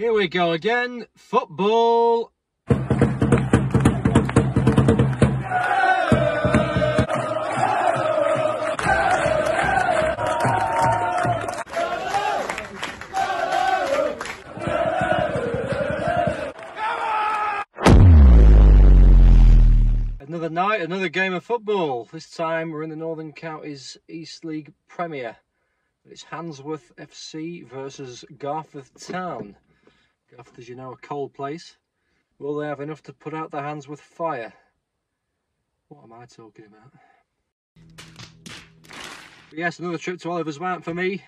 Here we go again. Football. Another night, another game of football. This time we're in the Northern Counties East League Premier. It's Handsworth FC versus Garforth Town. As you know, a cold place. Will they have enough to put out their hands with fire? What am I talking about? But yes, another trip to Oliver's Mount for me.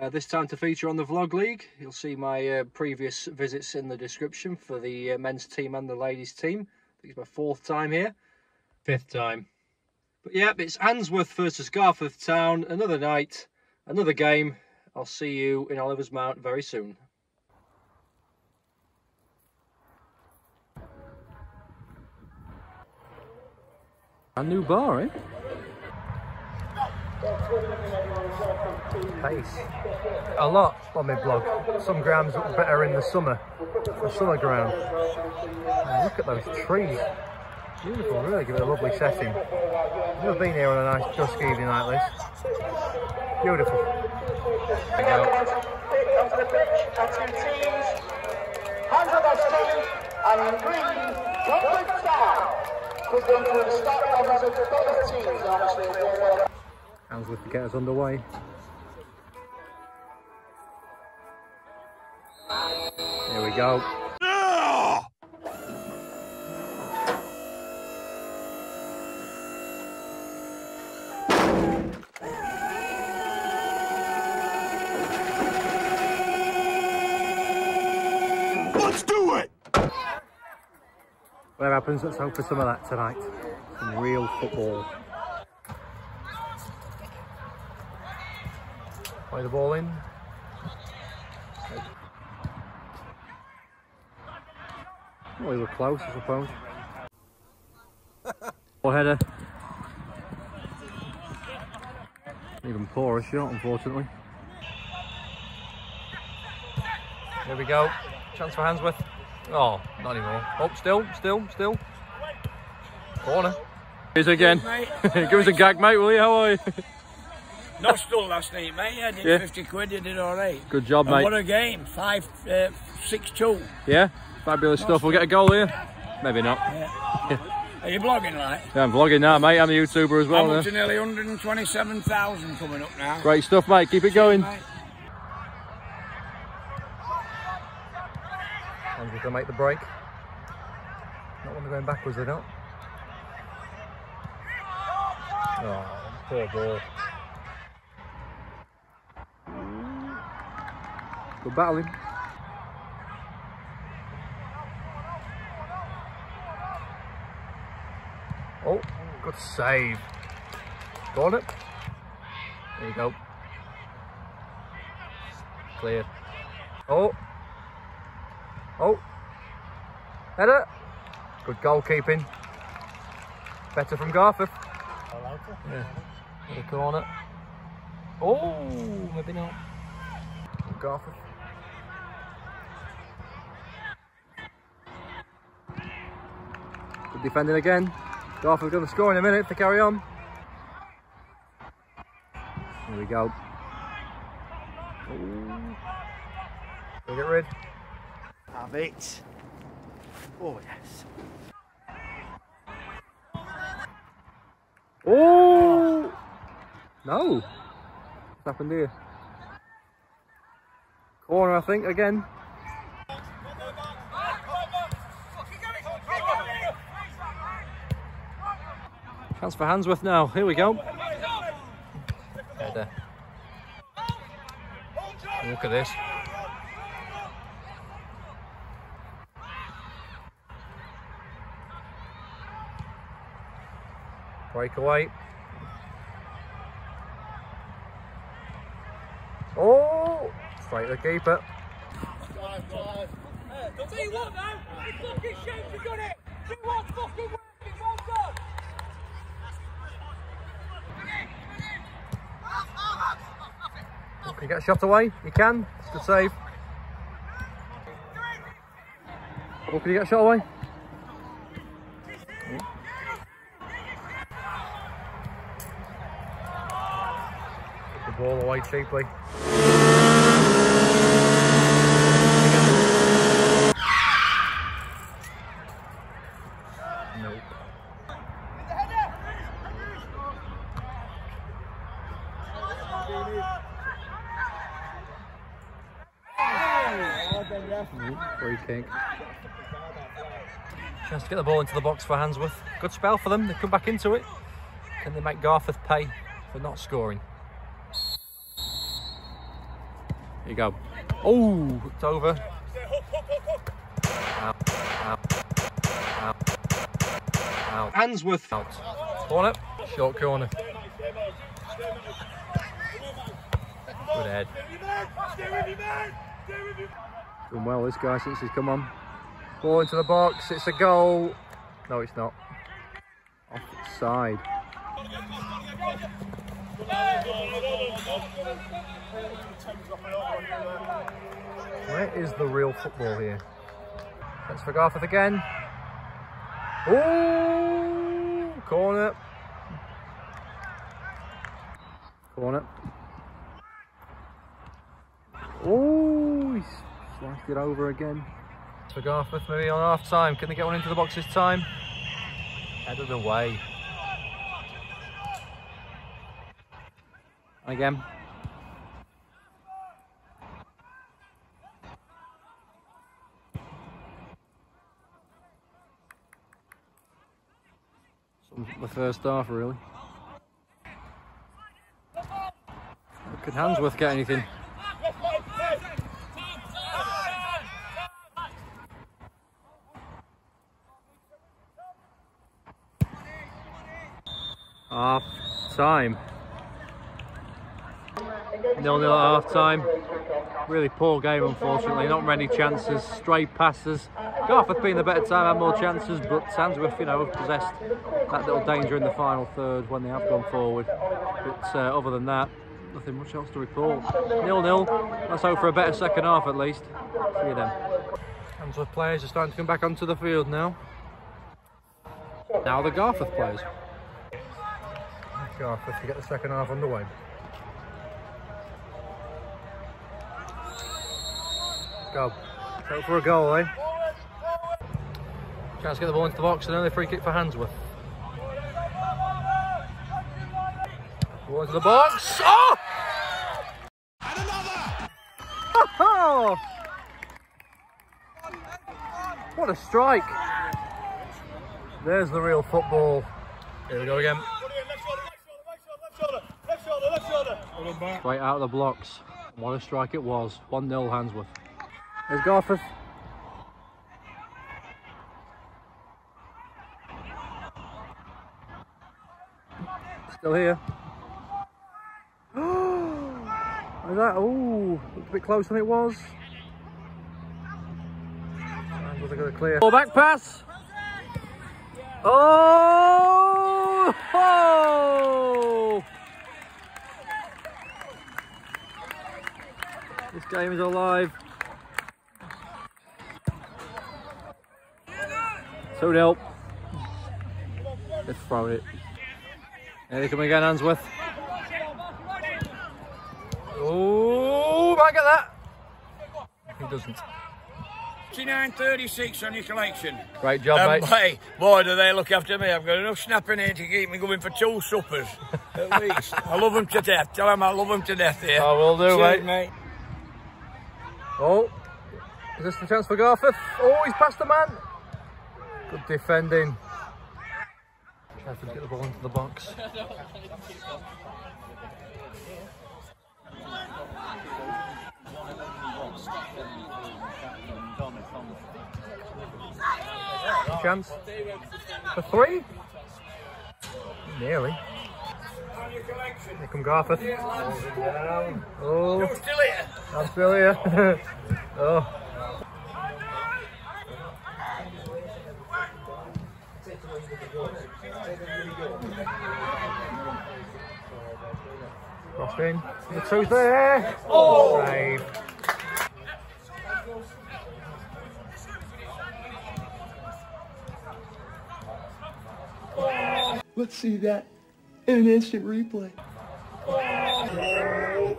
Uh, this time to feature on the Vlog League. You'll see my uh, previous visits in the description for the uh, men's team and the ladies team. I think it's my fourth time here. Fifth time. But yep, it's Handsworth versus Garforth Town. Another night, another game. I'll see you in Oliver's Mount very soon. A new bar, eh? Pace. A lot on my blog. Some grounds look better in the summer. The summer ground. And look at those trees. Beautiful, really give it a lovely setting. Never been here on a nice dusk evening like this. Beautiful. There we go. onto the pitch are two teams. Hands of us team and green, Garforth Town. Going through the start levels of both teams, obviously a warm welcome. Handsworth to get us underway. Here we go. Happens, let's hope for some of that tonight. Some real football. Play the ball in. Oh, we were close, I suppose. Ball header. Even poorer shot, unfortunately. Here we go. Chance for Handsworth. Oh, not anymore. Oh, still, still, still. Corner. Here's again. Give us a gag, mate, will you? How are you? Not still last night, mate. I did Yeah. 50 quid, you did all right. Good job, And mate. what a game. 5 uh, 6 2. Yeah, fabulous stuff. We'll get a goal here. Maybe not. Are you blogging like? Yeah, I'm vlogging now, mate. I'm a YouTuber as well. I'm up to nearly 127,000 coming up now. Great stuff, mate. Keep it going. Mate. I'm gonna make the break. Not when they're going backwards, they don't. Oh, poor ball. Good battling. Oh, good save. Got it. There you go. Clear. Oh. Oh. Header. Good goalkeeping. Better from Garforth. Yeah. Little corner. Oh, maybe not. Garforth. Good defending again. Garforth going to score in a minute to carry on. Here we go. Ooh. Get rid. Have it. Oh, yes. Oh! No. What's happened here? Corner, I think, again. Chance for Handsworth now. Here we go. Look at this. Breakaway. Oh! Straight to the keeper. It's fucking shame you! Can you get shot away? You can. It's a good save. Oh, can you get shot away? Cheaply. Nope. Free kick. Chance to get the ball into the box for Handsworth. Good spell for them. They come back into it. Can they make Garforth pay for not scoring? Here you go. Oh, it's over. Out, out, out, out. Handsworth out. Corner, short corner. Good head. Doing well, this guy, since he's come on. Ball into the box, it's a goal. No, it's not. Off its side. Where is the real football here? That's for Garforth again. Oh, corner. Corner. Oh, he's sliced it over again. For Garforth, maybe on half time. Can they get one into the box this time? Head of the way. Again. The first half, really. Could Handsworth get anything? Half time. Nil nil at half time. Really poor game, unfortunately. Not many chances, straight passes. Garforth being the better time, had more chances, but Handsworth, you know, possessed that little danger in the final third when they have gone forward. But uh, other than that, nothing much else to report. Nil nil. Let's hope for a better second half at least. See you then. Handsworth players are starting to come back onto the field now. Now the Garforth players. Garforth to get the second half underway. Go. Go for a goal, eh? Chance to get the ball into the box and early free kick for Handsworth. Ball into the box. Oh! And Oh! What a strike! There's the real football. Here we go again. Right out of the blocks. What a strike it was. 1 0 Handsworth. There's Garforth. Still here. Is that? Oh, looked a bit closer than it was. Handsworth are going to clear. Ball back pass. Oh! oh! This game is alive. 2 0. They've thrown it. Here they come again, Handsworth. Oh, back at that. He doesn't. 39.36 on your collection. Great job, Um, mate. hey, boy, do they look after me. I've got enough snapping here to keep me going for two suppers, at least. I love them to death. Tell them I love them to death here. I will do, Cheers, mate. Oh, is this the chance for Garforth? Oh, he's past the man. Good defending. Careful to get the ball into the box. Chance for three? Nearly. On your collection. Here come Garforth. Oh, still here. I'm still here. oh. Cross in. The two's there. Oh! Save. Let's see that in an instant replay. Oh.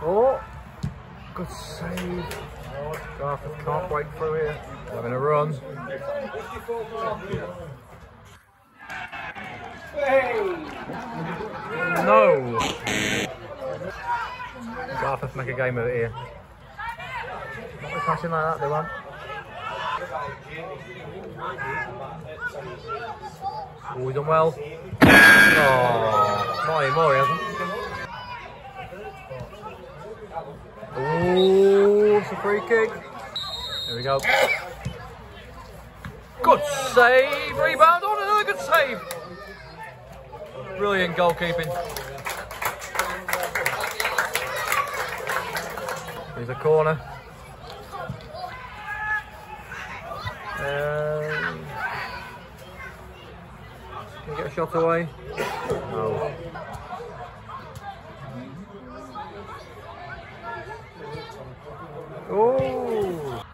Oh, good save. Garforth can't break through here. Having a run. No. Garforth make a game of it here. Not passing like that, they won't. Oh, he's done well. Oh, not anymore, he hasn't. Oh, it's a free kick. There we go. Good save. Rebound on another good save. Brilliant goalkeeping. Here's a corner. Um, can you get a shot away? No. Oh!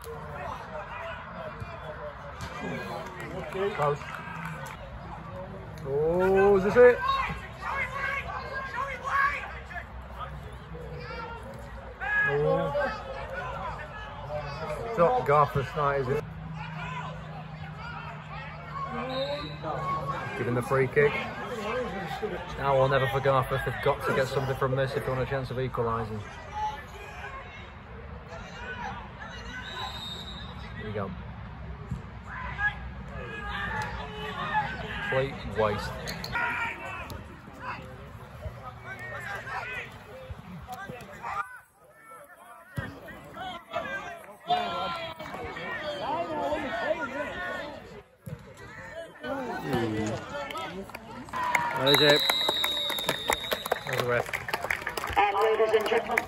Okay. Close. Oh, is this it? Oh. It's not Garforth's night, is it? Giving the free kick. Now or never for Garforth. They've got to get something from this if they want a chance of equalising. Here we go. Complete waste. That is it. There's the ref. And ladies and gentlemen,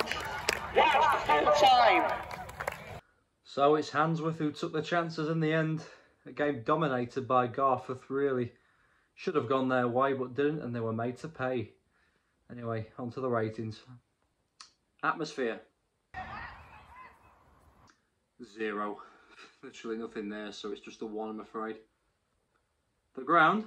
last full time. So it's Handsworth who took the chances in the end. A game dominated by Garforth, really. Should have gone their way, but didn't, and they were made to pay. Anyway, on to the ratings. Atmosphere. Zero. Literally nothing there, so it's just a one, I'm afraid. The ground.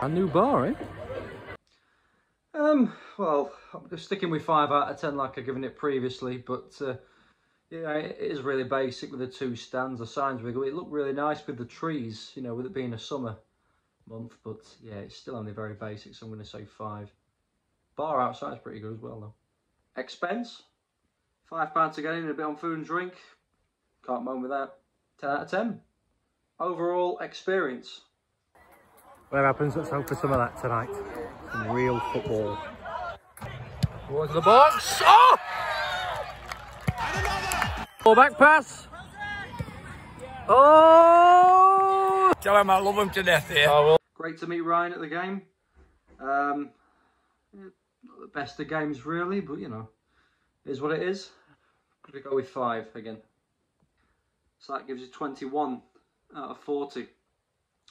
A new bar, eh? Um, well, I'm sticking with 5 out of 10 like I've given it previously, but uh, yeah, it is really basic with the two stands, the signs wiggle. It looked really nice with the trees, you know, with it being a summer month, but yeah, it's still only very basic, so I'm going to say 5. Bar outside's pretty good as well, though. Expense? £5 to get in, a bit on food and drink. Can't moan with that. 10 out of 10. Overall experience. Whatever happens, let's hope for some of that tonight. Some real football. Towards the box. Oh! Ball back pass. Oh! Tell him I love him to death here. Oh, well. Great to meet Ryan at the game. Um, not the best of games really, but you know, is what it is. Gonna go with five again. So that gives you 21 out of 40.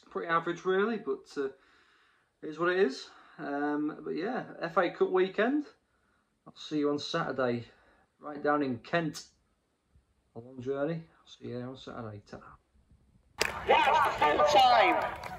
Pretty average really, but uh, it is what it is. Um, but yeah, FA Cup weekend. I'll see you on Saturday, right down in Kent. A long journey. I'll see you on Saturday. Ta-ta. Last full time.